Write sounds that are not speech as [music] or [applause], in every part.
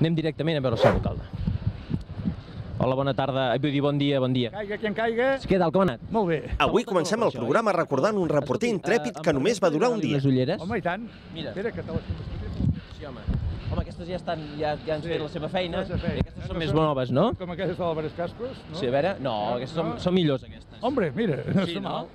Anem directament a veure el seu alcalde. Hola, bona tarda. Vull dir bon dia, bon dia. Caiga qui en caiga. Què tal, com ha anat? Molt bé. Avui comencem el programa recordant un reporter intrèpid que només va durar un dia. Les ulleres? Home, i tant. Mira. Espera, que te les. Sí, home. Home, aquestes ja, estan, ja, ja han Sí, fet la seva feina. la seva feina. I aquestes són No més són- noves, no? Com aquestes d'Álvarez Cascos, no? Sí, a veure, no, aquestes són, són millors, aquestes. Hombre, mira, no Sí, no? mal.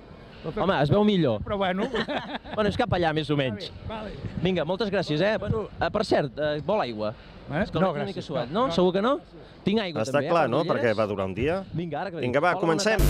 Home, es veu millor. Però bueno. [laughs] Bueno, és cap allà, més o menys. Vale. Vinga, moltes gràcies, eh? Bueno, eh, per cert, eh, vol aigua? Eh? És que no, una mica suat. No, segur que no? Tinc aigua Està també, clar, eh, per no?, les perquè va durar un dia. Vinga, ara que Vinga, va, Hola, comencem.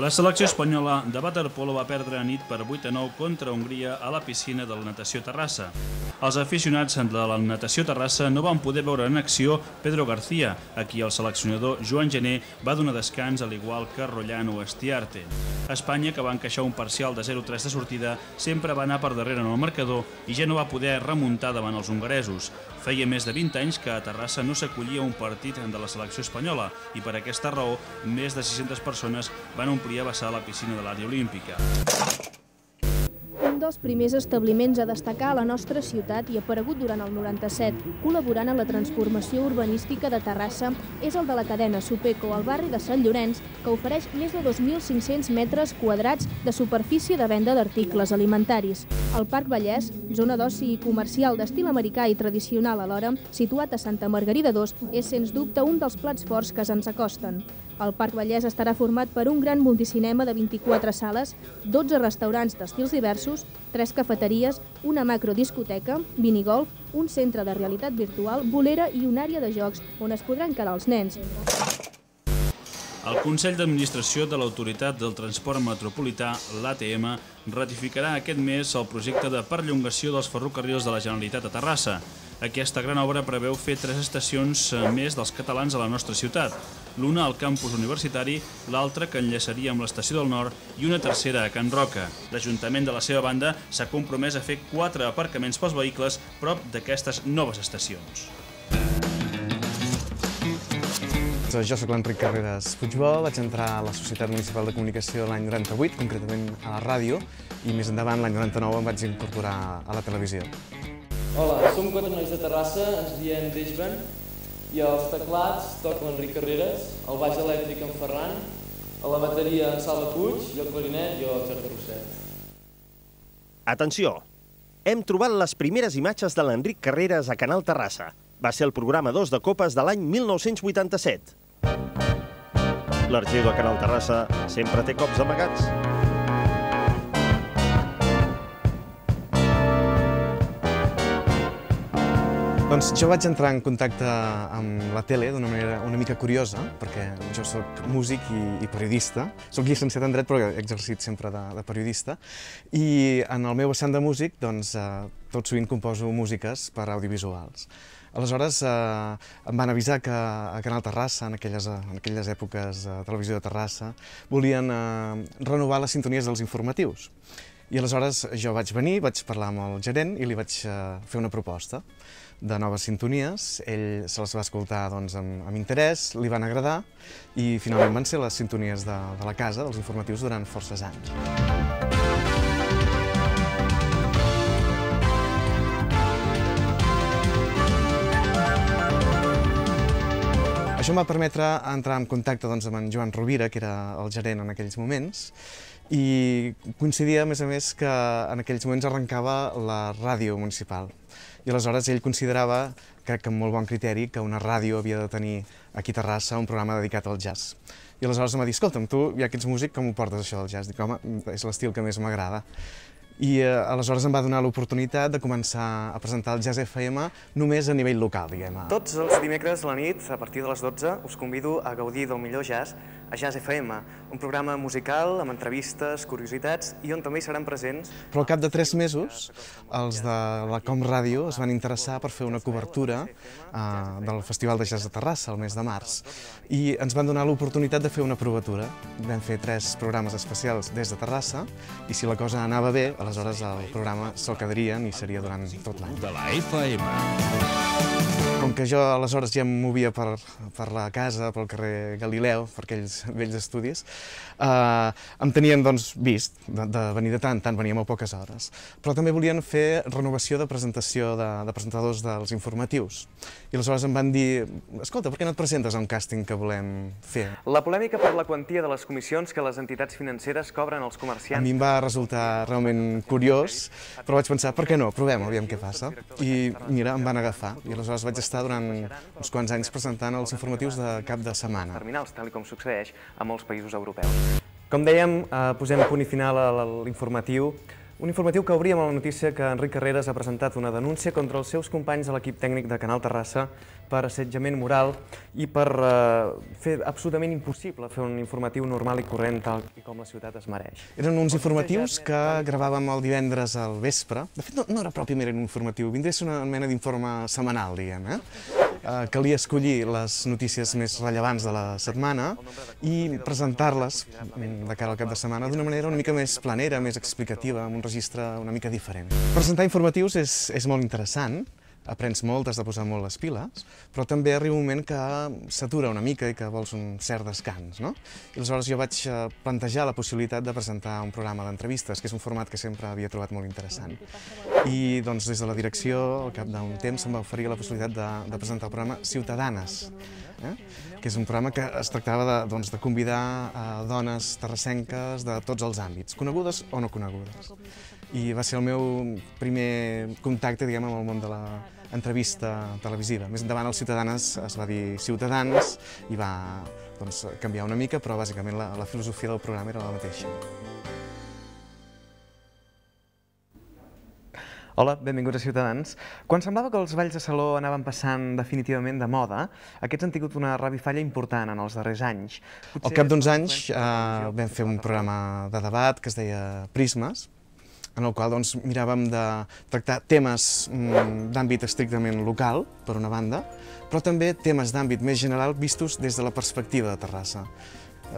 La selecció espanyola de waterpolo va perdre a nit per 8 a 9 contra Hongria a la piscina de la natació Terrassa. Els aficionats de la natació Terrassa no van poder veure en acció Pedro García, a qui el seleccionador Joan Gené va donar descans al igual que Rollano o Estiarte. Espanya, que va encaixar un parcial de 0-3 de sortida, sempre va anar per darrere en el marcador i ja no va poder remuntar davant els hongaresos. Feia més de 20 anys que a Terrassa no s'acollia un partit de la selecció espanyola i per aquesta raó més de 600 persones van omplir a vessar la piscina de l'àrea olímpica. Dels primers establiments a destacar a la nostra ciutat i aparegut durant el 97, col·laborant en la transformació urbanística de Terrassa, és el de la cadena Supeco, al barri de Sant Llorenç, que ofereix més de 2.500 metres quadrats de superfície de venda d'articles alimentaris. El Parc Vallès, zona d'oci i comercial d'estil americà i tradicional alhora, situat a Santa Margarida 2, és sens dubte un dels plats forts que se'ns acosten. El Parc Vallès estarà format per un gran multicinema de 24 sales, 12 restaurants d'estils diversos, 3 cafeteries, una macrodiscoteca, minigolf, un centre de realitat virtual, bolera i una àrea de jocs on es podran quedar els nens. El Consell d'Administració de l'Autoritat del Transport Metropolità, l'ATM, ratificarà aquest mes el projecte de perllongació dels ferrocarrils de la Generalitat a Terrassa. Aquesta gran obra preveu fer tres estacions eh, més dels catalans a la nostra ciutat, l'una al campus universitari, l'altra que enllaçaria amb l'estació del Nord i una tercera a Can Roca. L'Ajuntament de la seva banda s'ha compromès a fer quatre aparcaments pels vehicles prop d'aquestes noves estacions. Doncs Jo sóc l'Enric Carreras Puigbó, vaig entrar a la Societat Municipal de Comunicació l'any 98, concretament a la ràdio, i més endavant, l'any 99, em vaig incorporar a la televisió. Hola, som quatre nois de Terrassa, ens diem Deixben, i als teclats toca l'Enric Carreras, el baix elèctric en Ferran, a la bateria en Salva Puig i el clarinet jo, Jordi Rosset. Atenció! Hem trobat les primeres imatges de l'Enric Carreras a Canal Terrassa. Va ser el programa 2 de Copes de l'any 1987. L'arxiu de Canal Terrassa sempre té cops amagats. Doncs jo vaig entrar en contacte amb la tele d'una manera una mica curiosa, perquè jo sóc músic i, i periodista. Soc llicenciat en dret, però he exercit sempre de, de periodista. I en el meu vessant de músic, doncs, eh, tot sovint composo músiques per audiovisuals. Aleshores, eh, em van avisar que a Canal Terrassa, en aquelles, en aquelles èpoques a Televisió de Terrassa, volien eh, renovar les sintonies dels informatius. I aleshores jo vaig venir, vaig parlar amb el gerent i li vaig eh, fer una proposta de noves sintonies. Ell se les va escoltar doncs, amb, amb interès, li van agradar i finalment van ser les sintonies de, de la casa, dels informatius, durant forces anys. Això em va permetre entrar en contacte doncs, amb en Joan Rovira, que era el gerent en aquells moments, i coincidia, a més a més, que en aquells moments arrencava la ràdio municipal. I aleshores ell considerava, crec que amb molt bon criteri, que una ràdio havia de tenir aquí a Terrassa un programa dedicat al jazz. I aleshores em va dir, escolta'm, tu ja que ets músic, com ho portes això del jazz? Dic, home, és l'estil que més m'agrada. I eh, aleshores em va donar l'oportunitat de començar a presentar el Jazz FM només a nivell local, diguem. Tots els dimecres a la nit, a partir de les 12, us convido a gaudir del millor jazz a Jazz FM, un programa musical amb entrevistes, curiositats i on també hi seran presents... Però al cap de tres mesos, els de la Com Ràdio es van interessar per fer una cobertura eh, del Festival de Jazz de Terrassa, el mes de març, i ens van donar l'oportunitat de fer una provatura. Vam fer tres programes especials des de Terrassa i si la cosa anava bé, aleshores el programa se'l quedarien i seria durant tot l'any. de la FM. Com que jo aleshores ja em movia per, per la casa, pel carrer Galileu, per aquells vells estudis, eh, em tenien doncs, vist de, de venir de tant, tant venia molt poques hores. Però també volien fer renovació de presentació de, de presentadors dels informatius. I aleshores em van dir, escolta, per què no et presentes a un càsting que volem fer? La polèmica per la quantia de les comissions que les entitats financeres cobren als A comerciants... mi em va resultar realment curiós, però vaig pensar, per què no? Provem, aviam què passa. I mira, em van agafar. I aleshores vaig estar durant uns quants anys presentant els informatius de cap de setmana. terminals, tal com succeeix a molts països europeus. Com dèiem, eh, posem punt i final a l'informatiu. Un informatiu que obria amb la notícia que Enric Carreras ha presentat una denúncia contra els seus companys de l'equip tècnic de Canal Terrassa per assetjament moral i per eh, fer absolutament impossible fer un informatiu normal i corrent tal i com la ciutat es mereix. Eren uns informatius que gravàvem el divendres al vespre. De fet, no, no era pròpiament un informatiu, vindria a ser una mena d'informe setmanal, diguem, eh? eh? Calia escollir les notícies més rellevants de la setmana i presentar-les mm, de cara al cap de setmana d'una manera una mica més planera, més explicativa, amb un registre una mica diferent. Presentar informatius és, és molt interessant, aprens molt, has de posar molt les piles, però també arriba un moment que s'atura una mica i que vols un cert descans, no? I aleshores jo vaig eh, plantejar la possibilitat de presentar un programa d'entrevistes, que és un format que sempre havia trobat molt interessant. I doncs des de la direcció, al cap d'un temps, se'm va oferir la possibilitat de, de presentar el programa Ciutadanes, eh? que és un programa que es tractava de, doncs, de convidar a dones terrassenques de tots els àmbits, conegudes o no conegudes. I va ser el meu primer contacte, diguem, amb el món de l'entrevista televisiva. Més endavant, els Ciutadanes es va dir Ciutadans i va doncs, canviar una mica, però bàsicament la, la filosofia del programa era la mateixa. Hola, benvinguts a Ciutadans. Quan semblava que els balls de saló anaven passant definitivament de moda, aquests han tingut una revifalla important en els darrers anys. Al cap d'uns anys eh, vam fer un programa de debat que es deia Prismes, en el qual doncs, miràvem de tractar temes mm, d'àmbit estrictament local, per una banda, però també temes d'àmbit més general vistos des de la perspectiva de Terrassa.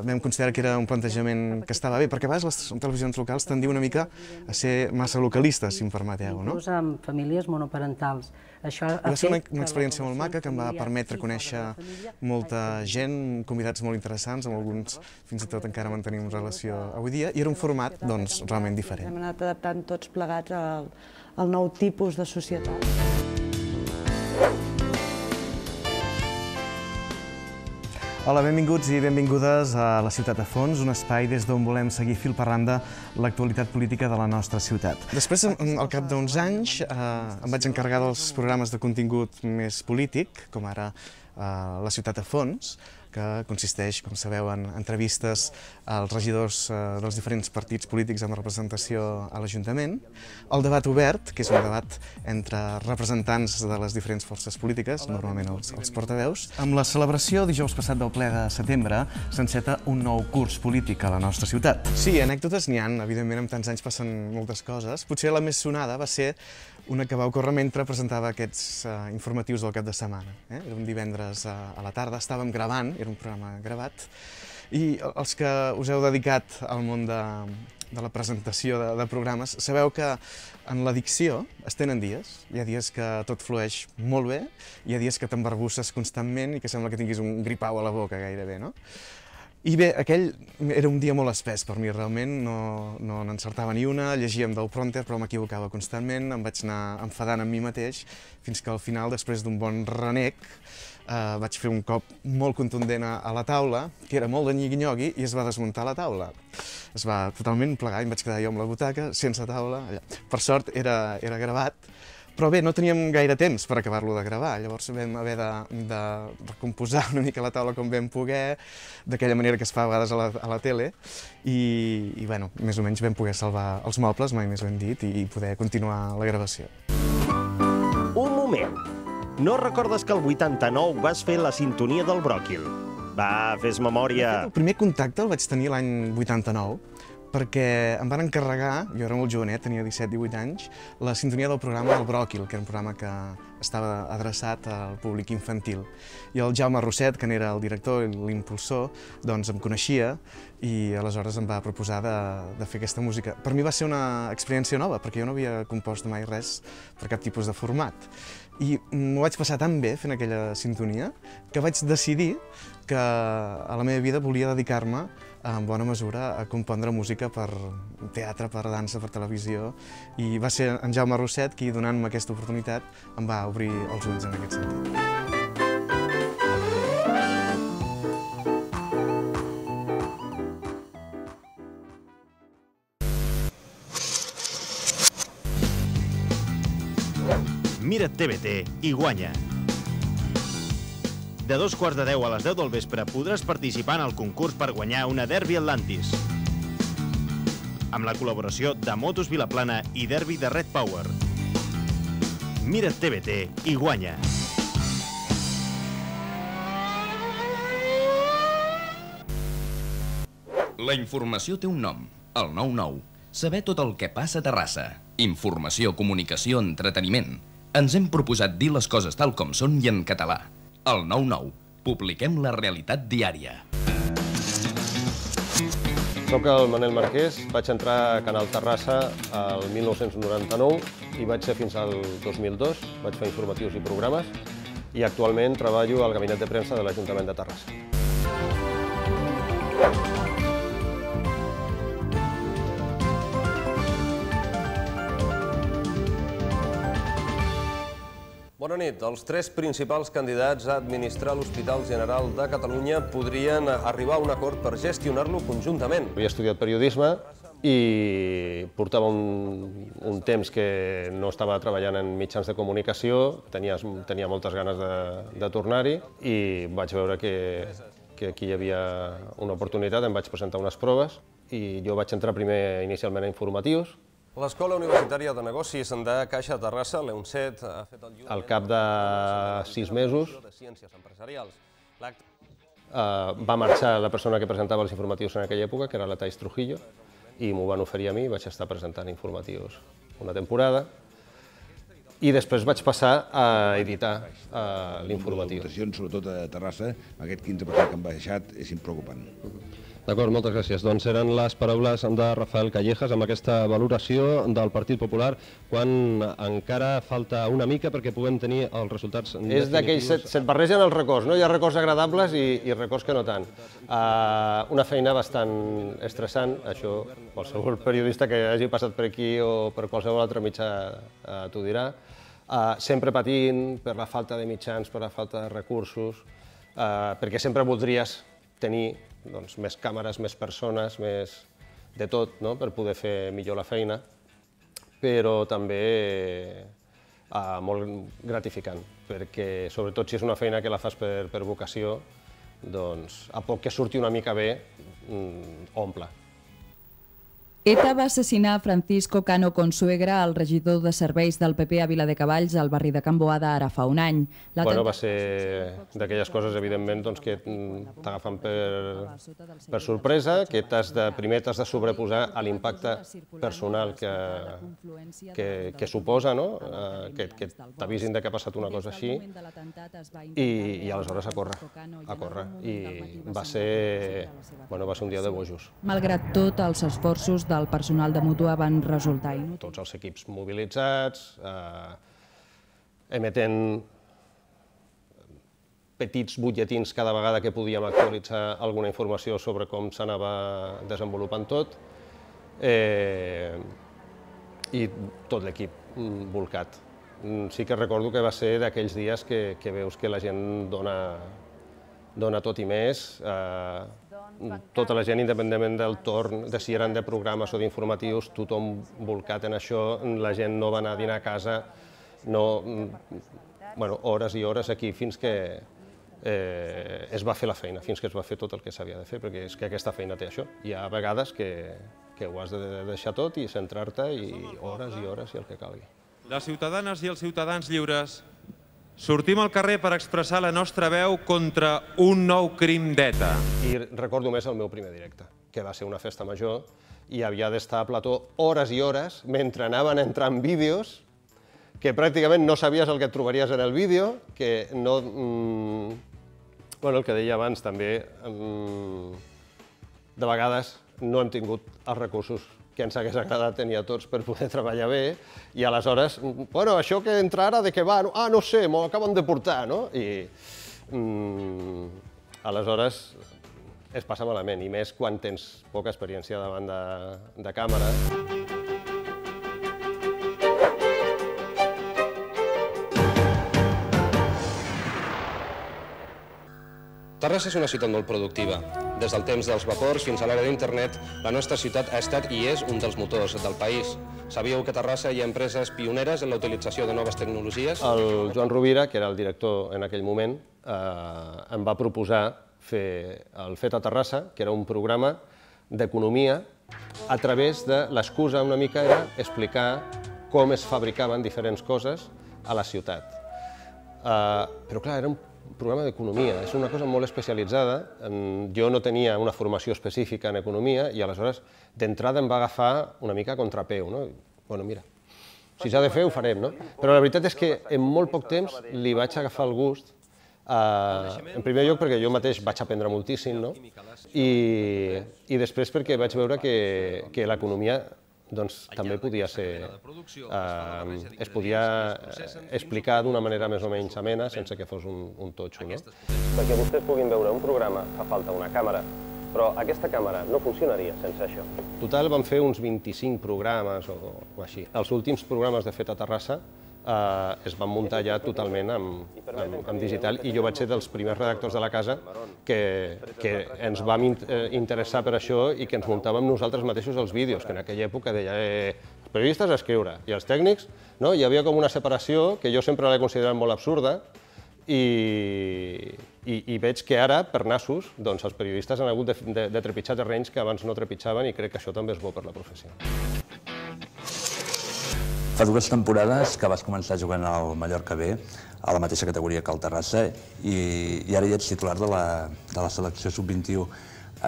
Vam considerar que era un plantejament que estava bé, perquè a vegades les televisions locals tendiu una mica a ser massa localistes, si em permeteu, no? Inclús amb famílies monoparentals. Això ha Va ser una, una experiència molt maca que em va permetre conèixer molta gent, convidats molt interessants, amb alguns fins i tot encara mantenim relació avui dia, i era un format, doncs, realment diferent. Hem anat adaptant tots plegats al, al nou tipus de societat. Hola, benvinguts i benvingudes a la Ciutat a Fons, un espai des d'on volem seguir fil per randa l'actualitat política de la nostra ciutat. Després, al cap d'uns anys, eh, em vaig encarregar dels programes de contingut més polític, com ara eh, la Ciutat a Fons, que consisteix, com sabeu, en entrevistes als regidors eh, dels diferents partits polítics amb representació a l'Ajuntament, el debat obert, que és un debat entre representants de les diferents forces polítiques, normalment els, els portaveus. Amb la celebració dijous passat del ple de setembre s'enceta un nou curs polític a la nostra ciutat. Sí, anècdotes n'hi han, evidentment, amb tants anys passen moltes coses. Potser la més sonada va ser una que va ocórrer mentre presentava aquests uh, informatius del cap de setmana. Eh? Era un divendres uh, a la tarda, estàvem gravant, era un programa gravat, i els que us heu dedicat al món de, de la presentació de, de programes, sabeu que en l'addicció es tenen dies. Hi ha dies que tot flueix molt bé, hi ha dies que t'embarbusses constantment i que sembla que tinguis un gripau a la boca gairebé, no? I bé, aquell era un dia molt espès per mi, realment, no, no n'encertava ni una, llegíem del pronter però m'equivocava constantment, em vaig anar enfadant amb mi mateix, fins que al final, després d'un bon renec, eh, vaig fer un cop molt contundent a la taula, que era molt de nyigui i es va desmuntar la taula. Es va totalment plegar i em vaig quedar jo amb la butaca, sense taula. Allà. Per sort era, era gravat, però bé, no teníem gaire temps per acabar-lo de gravar, llavors vam haver de, de recomposar una mica la taula com vam poder, d'aquella manera que es fa a vegades a la, a la tele, i, i bueno, més o menys vam poder salvar els mobles, mai més ben dit, i poder continuar la gravació. Un moment. No recordes que el 89 vas fer la sintonia del bròquil? Va, fes memòria. El primer contacte el vaig tenir l'any 89, perquè em van encarregar, jo era molt jovenet, tenia 17-18 anys, la sintonia del programa El Bròquil, que era un programa que estava adreçat al públic infantil. I el Jaume Rosset, que n'era el director i l'impulsor, doncs em coneixia i aleshores em va proposar de, de fer aquesta música. Per mi va ser una experiència nova, perquè jo no havia compost mai res per cap tipus de format. I m'ho vaig passar tan bé fent aquella sintonia que vaig decidir que a la meva vida volia dedicar-me en bona mesura a compondre música per teatre, per dansa, per televisió i va ser en Jaume Rosset qui donant-me aquesta oportunitat em va obrir els ulls en aquest sentit. Mira't TVT i guanya. De dos quarts de deu a les 10 del vespre podràs participar en el concurs per guanyar una Derby Atlantis. Amb la col·laboració de Motos Vilaplana i Derby de Red Power. Mira't TVT i guanya. La informació té un nom, el 9-9. Saber tot el que passa a Terrassa. Informació, comunicació, entreteniment. Ens hem proposat dir les coses tal com són i en català. El 9-9. Publiquem la realitat diària. Soc el Manel Marquès, vaig entrar a Canal Terrassa el 1999 i vaig ser fins al 2002, vaig fer informatius i programes i actualment treballo al gabinet de premsa de l'Ajuntament de Terrassa. Bona nit. Els tres principals candidats a administrar l'Hospital General de Catalunya podrien arribar a un acord per gestionar-lo conjuntament. Havia estudiat periodisme i portava un, un temps que no estava treballant en mitjans de comunicació, tenia, tenia moltes ganes de, de tornar-hi i vaig veure que, que aquí hi havia una oportunitat, em vaig presentar unes proves i jo vaig entrar primer inicialment a informatius, L'Escola Universitària de Negocis de Caixa Terrassa, l'EUNCET, ha fet el Al cap de sis mesos de Ciències Empresarials. Uh, va marxar la persona que presentava els informatius en aquella època, que era la Thais Trujillo, i m'ho van oferir a mi, vaig estar presentant informatius una temporada, i després vaig passar a editar uh, l'informatiu. Les sobretot a Terrassa, aquest 15% que han baixat és impreocupant. D'acord, moltes gràcies. Doncs eren les paraules de Rafael Callejas amb aquesta valoració del Partit Popular quan encara falta una mica perquè puguem tenir els resultats És d'aquells, se't, se't barregen els records, no? Hi ha records agradables i, i records que no tant. Uh, una feina bastant estressant, això qualsevol periodista que hagi passat per aquí o per qualsevol altre mitjà uh, t'ho dirà. Uh, sempre patint per la falta de mitjans, per la falta de recursos, uh, perquè sempre voldries tenir doncs, més càmeres, més persones, més de tot, no? per poder fer millor la feina, però també eh, molt gratificant, perquè sobretot si és una feina que la fas per, per vocació, doncs a poc que surti una mica bé, mm, omple. ETA va assassinar Francisco Cano Consuegra, el regidor de serveis del PP a Viladecavalls, al barri de Can Boada, ara fa un any. Bueno, va ser d'aquelles coses, evidentment, doncs, que t'agafen per, per sorpresa, que has de, primer t'has de sobreposar a l'impacte personal que, que, que suposa, no? Eh, que, que t'avisin que ha passat una cosa així, i, i aleshores a córrer, a córrer. I va ser, bueno, va ser un dia de bojos. Malgrat tot, els esforços del personal de Mutua van resultar inútils. Tots els equips mobilitzats, eh, emetent petits butlletins cada vegada que podíem actualitzar alguna informació sobre com s'anava desenvolupant tot, eh, i tot l'equip volcat. Sí que recordo que va ser d'aquells dies que, que veus que la gent dona, dona tot i més, eh, tota la gent, independentment del torn, de si eren de programes o d'informatius, tothom volcat en això, la gent no va anar a dinar a casa, no, bueno, hores i hores aquí fins que eh, es va fer la feina, fins que es va fer tot el que s'havia de fer, perquè és que aquesta feina té això. Hi ha vegades que, que ho has de deixar tot i centrar-te i hores i hores i el que calgui. Les ciutadanes i els ciutadans lliures Sortim al carrer per expressar la nostra veu contra un nou crim d'ETA. I recordo més el meu primer directe, que va ser una festa major i havia d'estar a plató hores i hores mentre anaven entrant vídeos que pràcticament no sabies el que et trobaries en el vídeo, que no... Mm, bueno, el que deia abans també, mm, de vegades no hem tingut els recursos que ens hagués agradat tenir a tots per poder treballar bé, i aleshores, bueno, això que entra ara, de què va? Ah, no sé, m'ho acaben de portar, no? I mm, aleshores es passa malament, i més quan tens poca experiència davant de, de càmera. Terrassa és una ciutat molt productiva. Des del temps dels vapors fins a l'era d'internet, la nostra ciutat ha estat i és un dels motors del país. Sabíeu que a Terrassa hi ha empreses pioneres en la utilització de noves tecnologies? El Joan Rovira, que era el director en aquell moment, eh, em va proposar fer el Fet a Terrassa, que era un programa d'economia a través de l'excusa una mica era explicar com es fabricaven diferents coses a la ciutat. Uh, però clar, era un programa d'economia, és una cosa molt especialitzada. Jo no tenia una formació específica en economia i aleshores d'entrada em va agafar una mica a contrapeu. No? Bueno, mira, si s'ha de fer ho farem, no? Però la veritat és que en molt poc temps li vaig agafar el gust Uh, en primer lloc perquè jo mateix vaig aprendre moltíssim, no? I, i després perquè vaig veure que, que l'economia doncs, també podia ser, uh, es podia explicar d'una manera més o menys amena sense que fos un, un totxo. No? Perquè vostès puguin veure un programa fa falta una càmera, però aquesta càmera no funcionaria sense això. Total vam fer uns 25 programes o, o així. Els últims programes de Fet a Terrassa eh, es van muntar ja totalment amb, amb, amb digital i jo vaig ser dels primers redactors de la casa que, que ens vam in, eh, interessar per això i que ens muntàvem nosaltres mateixos els vídeos, que en aquella època deia eh, els periodistes a escriure i els tècnics, no? hi havia com una separació que jo sempre l'he considerat molt absurda i, i, i veig que ara, per nassos, doncs els periodistes han hagut de, de, de trepitjar terrenys que abans no trepitjaven i crec que això també és bo per la professió. Fa dues temporades que vas començar jugant al Mallorca B, a la mateixa categoria que el Terrassa, i, i ara ja ets titular de la, de la selecció sub-21.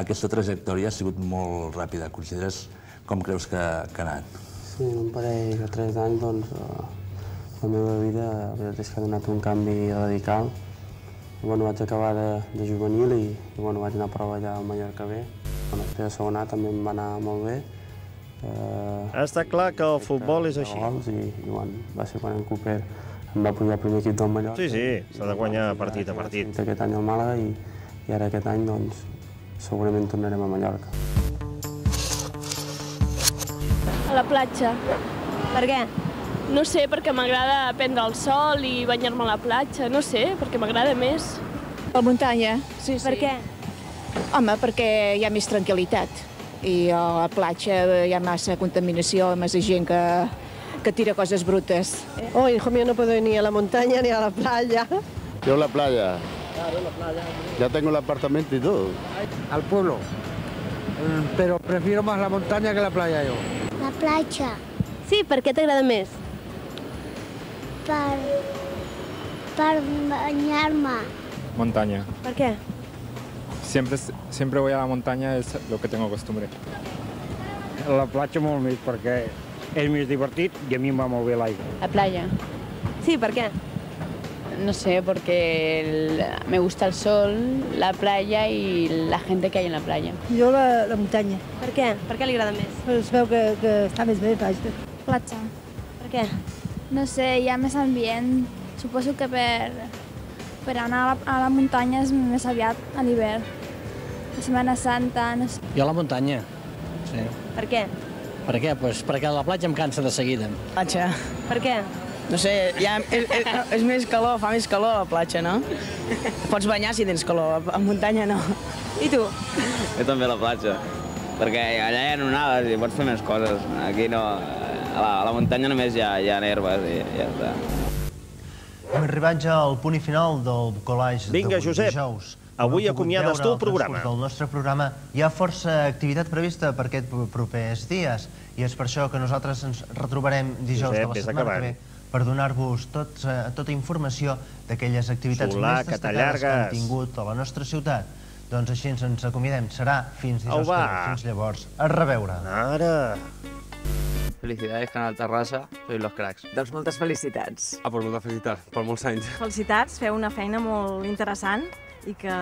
Aquesta trajectòria ha sigut molt ràpida. Consideres com creus que, que ha anat? Sí, un parell de tres anys, doncs, eh, la meva vida la veritat és que ha donat un canvi radical. I, bueno, vaig acabar de, de juvenil i, i bueno, vaig anar a provar allà al Mallorca B. Bueno, de segona també em va anar molt bé, Està clar que el futbol és així. I, i bueno, va ser quan en Cooper em va pujar al primer equip del Mallorca. Sí, sí, s'ha de guanyar partit a partit. Aquest any al Màlaga i, i ara aquest any doncs, segurament tornarem a Mallorca. A la platja. Per què? No sé, perquè m'agrada prendre el sol i banyar-me a la platja. No sé, perquè m'agrada més. A la muntanya? Sí, Per sí. què? Home, perquè hi ha més tranquil·litat. I a la platja hi ha massa contaminació, massa gent que, que tira coses brutes. Oh, hijo mío, no puedo ni a la montaña ni a la playa. Yo la playa. Ya tengo el apartamento y todo. Al pueblo. Mm, Pero prefiero más la montaña que la playa yo. La platja. Sí, per què t'agrada més? Per, per banyar-me. Montaña. Per què? Siempre, siempre voy a la montaña, es lo que tengo costumbre. La platja molt més perquè és més divertit i a mi em va molt bé l'aigua. La playa. Sí, per què? No sé, porque el- me gusta el sol, la playa y la gente que hay en la playa. Jo la, la muntanya. Per què? Per què li agrada més? Es veu que, que està més bé, vaja. Platja. Per què? No sé, hi ha més ambient. Suposo que per, per anar a la, a la muntanya és més aviat a l'hivern. La Setmana Santa, no sé. Jo a la muntanya, sí. Per què? Per què? Pues perquè a la platja em cansa de seguida. Platja. Per què? No sé, ja és, és, és més calor, fa més calor a la platja, no? Pots banyar si tens calor, a muntanya no. I tu? Jo també a la platja, perquè allà hi ha onades i pots fer més coses. Aquí no, a la, a la muntanya només hi ha, hi ha herbes i ja està. Hem arribat ja al punt i final del collage Vinga, d'avui Josep, dijous. avui Com pogut acomiades tu el programa. Del nostre programa hi ha força activitat prevista per aquest pro- propers dies i és per això que nosaltres ens retrobarem dijous Josep, de la setmana que ve per donar-vos tots, eh, tota informació d'aquelles activitats Solà, més que destacades que han tingut a la nostra ciutat. Doncs així ens, ens acomiadem. Serà fins dijous que. Fins llavors. A reveure. Ara. Felicidades, Canal Terrassa, sois los cracks. Doncs moltes felicitats. Ah, pues moltes felicitats, per molts anys. Felicitats, feu una feina molt interessant i que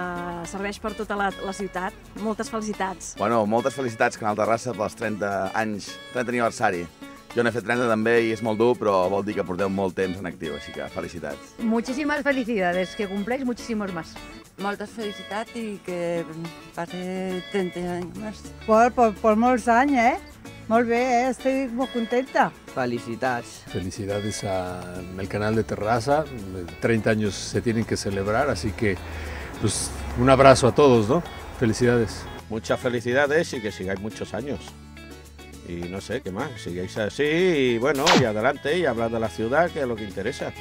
serveix per tota la, la ciutat. Moltes felicitats. Bueno, moltes felicitats, Canal Terrassa, pels 30 anys, 30 aniversari. Jo n'he fet 30 també i és molt dur, però vol dir que porteu molt temps en actiu, així que felicitats. Muchísimas felicidades, que cumpláis muchísimos más. Moltes felicitats i que passi 30 anys més. Per, per, per molts anys, eh? Molt bé, eh? estic molt contenta. Felicidades. Felicidades al canal de Terraza. 30 años se tienen que celebrar, así que pues, un abrazo a todos, ¿no? Felicidades. Muchas felicidades y que sigáis muchos años. Y no sé qué más, sigáis así y bueno, y adelante y hablar de la ciudad, que es lo que interesa.